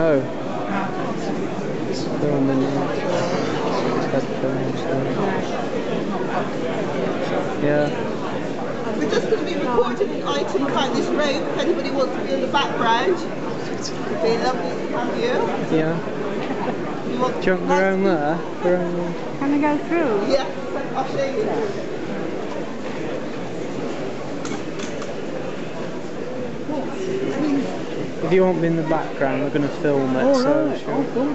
Oh. It's filming now. Headphones there. Yeah. We're just going to be recording an item about this rope if anybody wants to be in the background. It'd be lovely to have you. Yeah. you want Do you want go around there? Go around there. Can I go through? Yes, I'll show you. If you want me in the background, we're going to film it. Oh, so right. sure. Oh,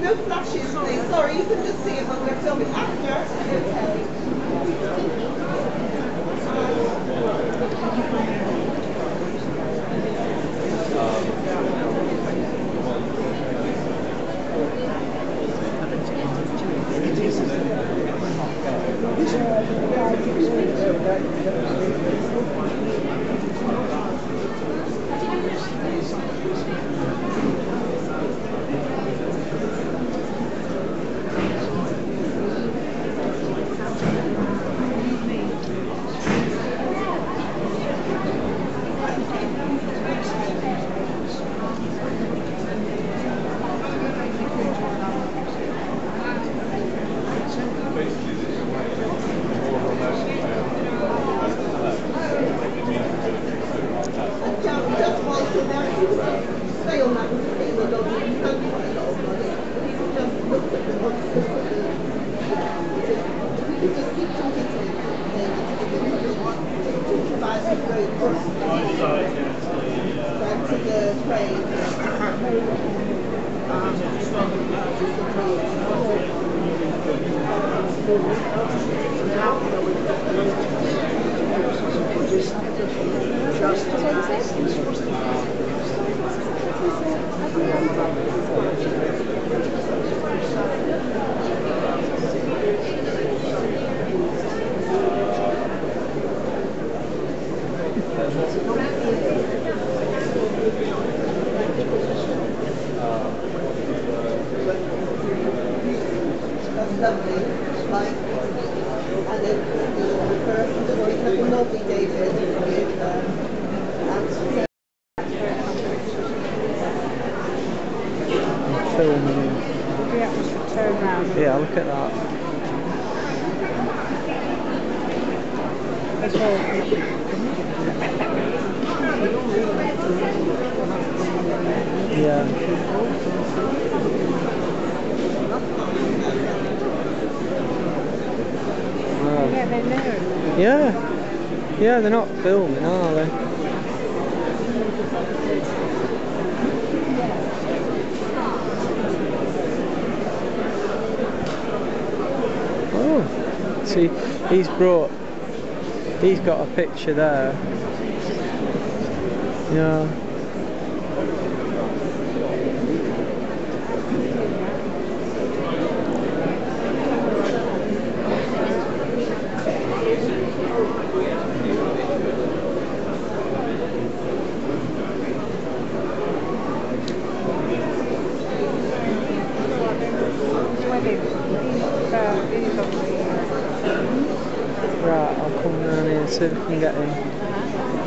no, flashes, please. Sorry, you can just see it when we're filming. Yeah, they're not filming, are they? Oh, see, he's brought, he's got a picture there. Yeah.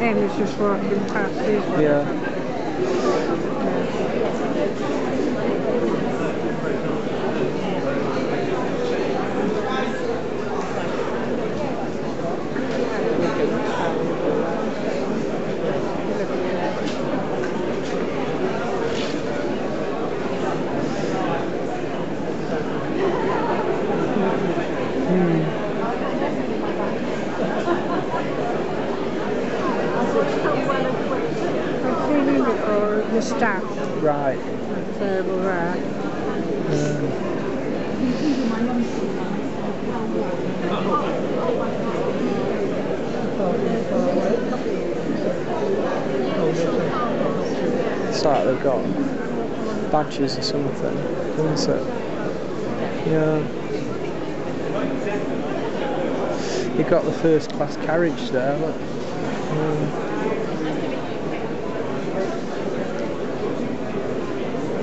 and it's just past. Yeah. Like they've got badges or something, isn't it? Yeah. You've got the first class carriage there, look. Um,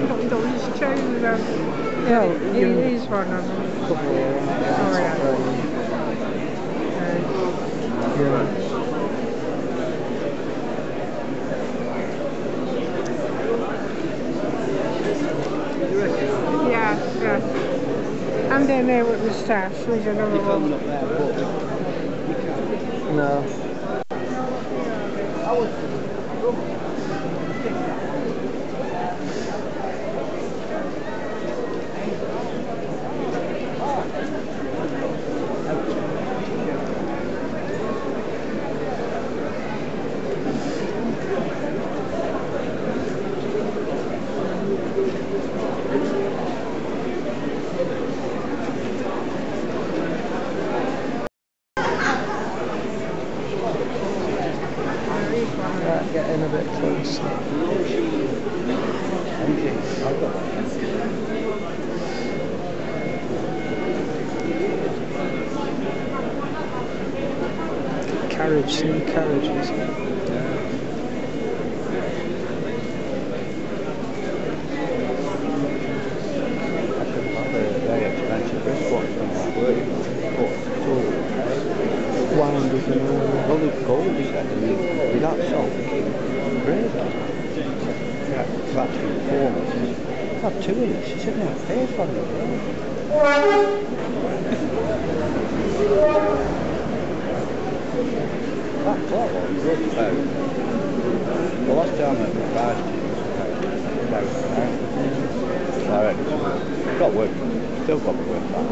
Look, look, these chairs there. yeah, He- you He's one of them. couple of Oh, yeah. Uh, yeah. Yeah, yeah. And then there with the staff, there's another one. No. There is one. Right, get in a bit closer. Carriage, new carriages. I couldn't have a very expensive wristwatch from that work. But so, Winders and all. well, it's gold, he said, and you, with that song, great. Been four months. I've had two of these. She said, no, paid for them. That clock was about, the last time I it was about, about an hour. So I reckon it's worth- got work, still got the work back.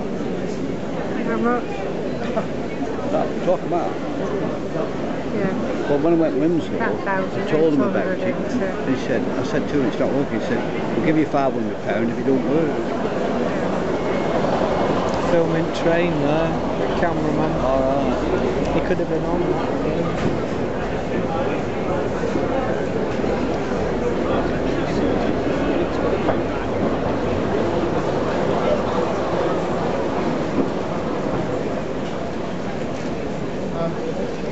How much? That, talk about. Yeah. Well, when I went to Winslow, That I told him eight about hundred, it. isn't it? He said, I said to him, it's not working. He said, we'll give you £500 if it don't work. Filming train there, cameraman. Alright. He could have been on. The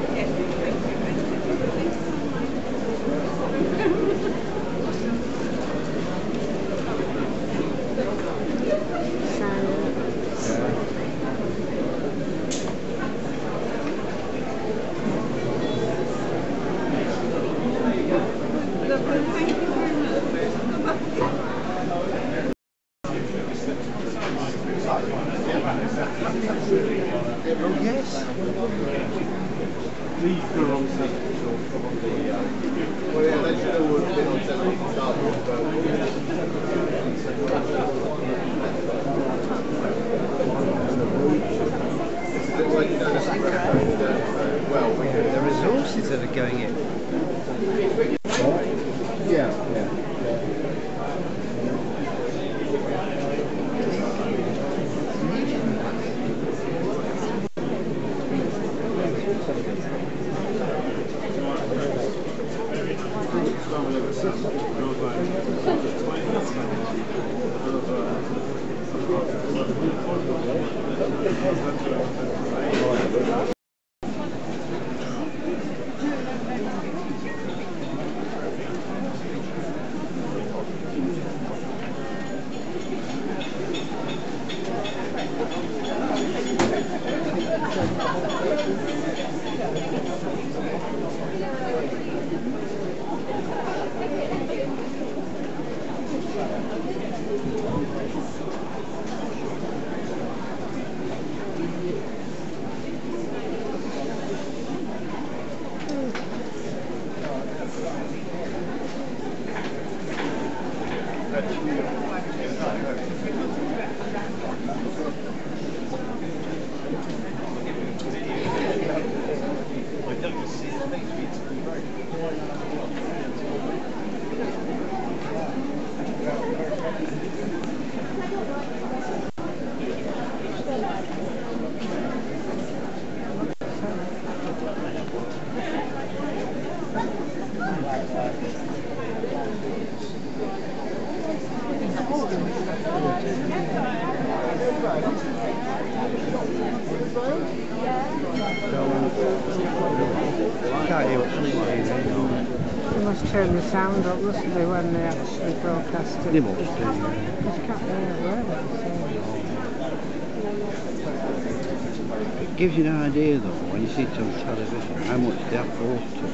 Thank you. Turn the sound up, mustn't they, when they actually broadcast it? They must do, yeah. Because you can't hear a word they're. It gives you an idea though, when you see it on television, how much they have to go to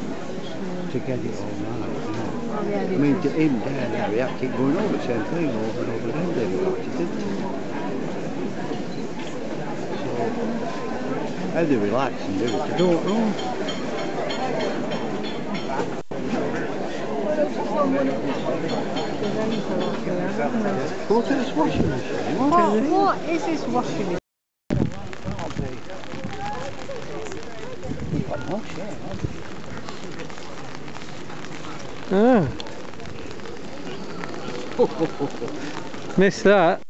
to get it all right, you know. Oh, yeah, I mean, to him there, there, he had to keep going over the same thing over and over again, David Archie, didn't he? So, how they relax and do it, I don't know. Go to this washing machine, What, what is this washing machine? Oh. Oh, missed that.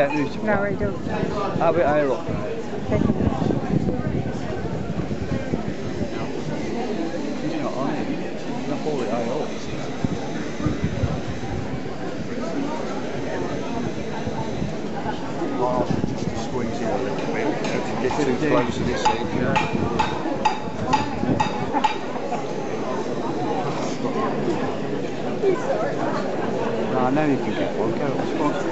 Yeah, that news. No, it don't. Have it higher up. It's not on it. Not hold it high up. Well, just squeeze it a little bit. If you get too close to this thing, No, now you can get one. Go,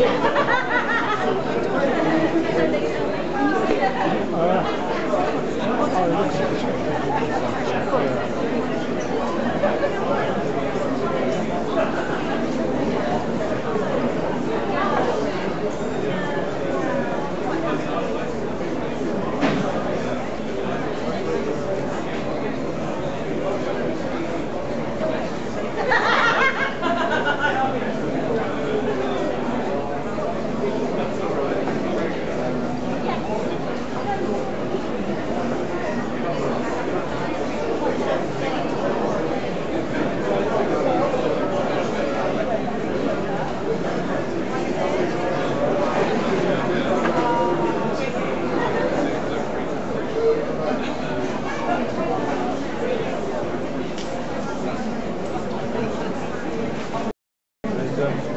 Yeah. them.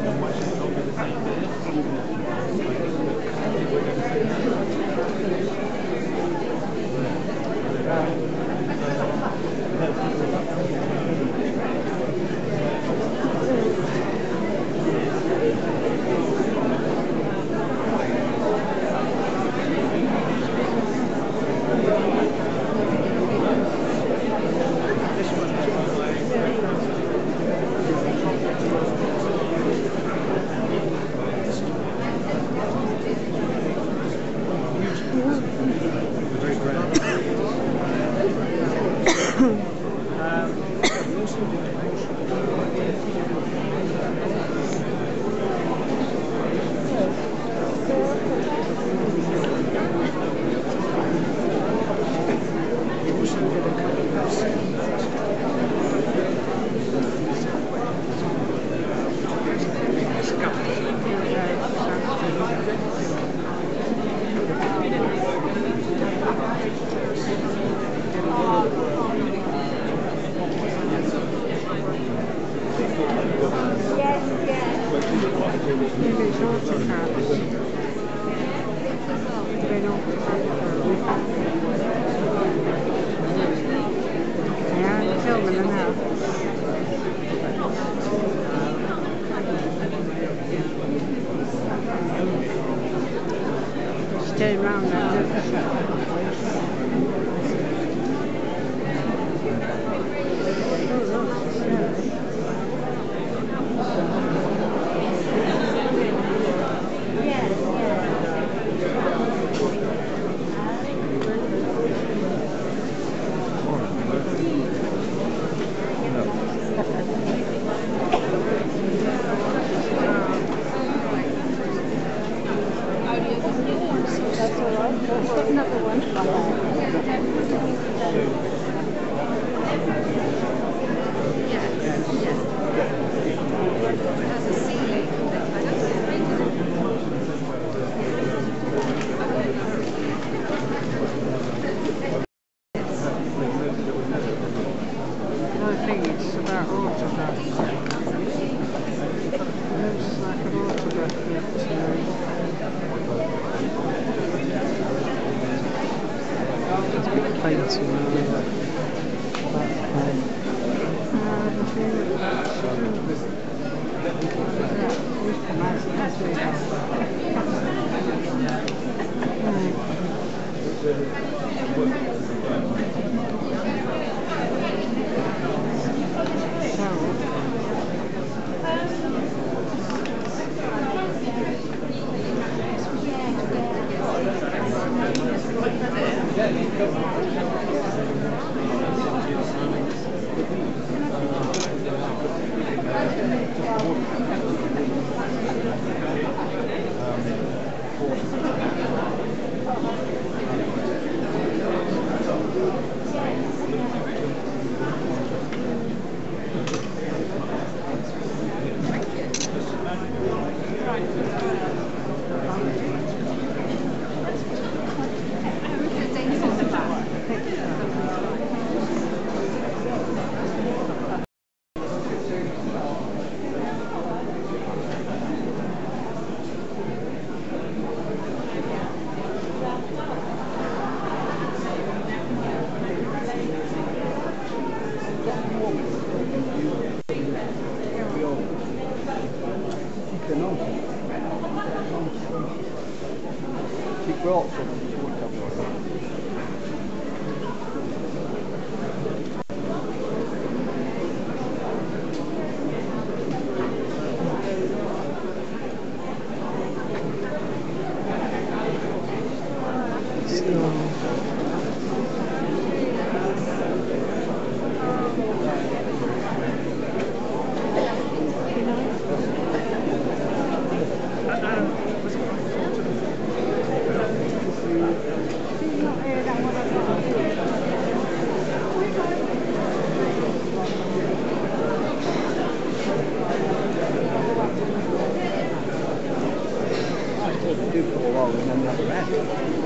Then the rest.